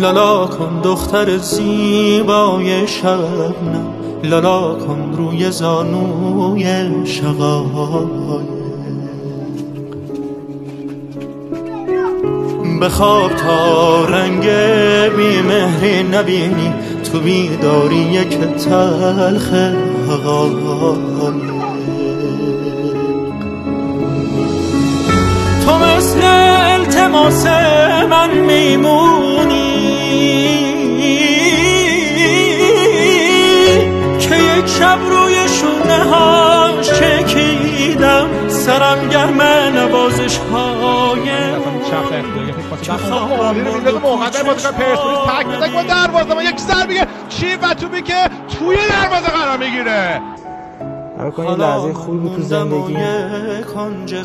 لالا کن دختر زیبای شبنم. لالا کن روی زانوی شقای بخواب تا رنگ بیمهری نبینی تو بیداری یک تلخ تو مثل التماس من میمونی. شب روی شونه هاش چکیدم. سرم گرم نوازش های یک سر میگه. چی و تو که توی دروازه قرار می‌گیره. برای کنید این لحظه خوبی بود تو زندگی.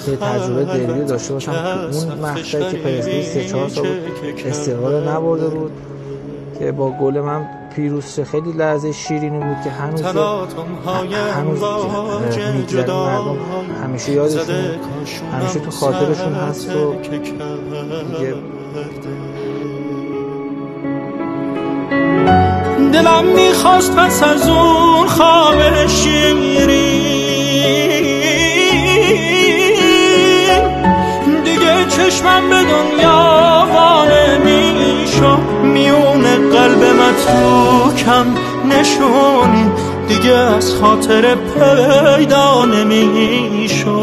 که تجربه دلیلی داشته باشم. اون مقطعی که پرسپولیس سه چهار سال استقلال نبرده بود که با گل من پیروز خیلی لحظه شیرینی بود که هنوز هنوز میگذره مردم همیشه یادشون همیشه تو خاطرشون هست و دیگه دلم می‌خواست پس از اون خواب شیرین دیگه چشمم به دنیا تو کم نشونی. دیگه از خاطر پیدا نمیشو.